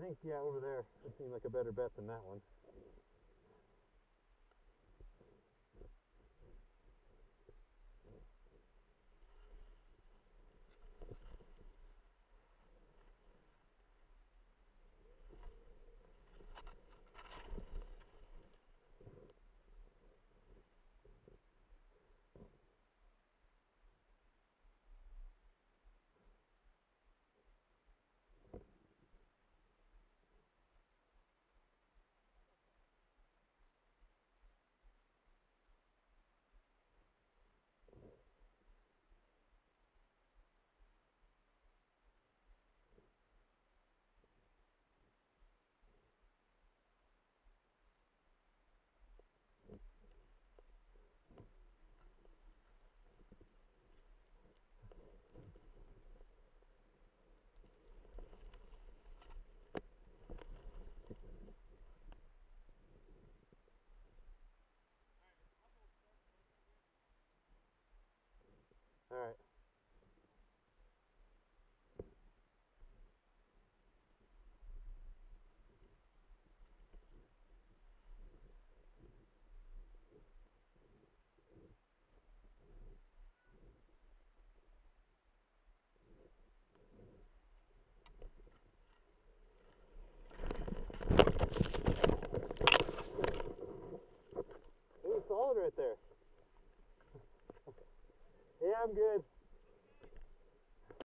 I think yeah, over there it seemed like a better bet than that one. Right there. yeah, I'm good.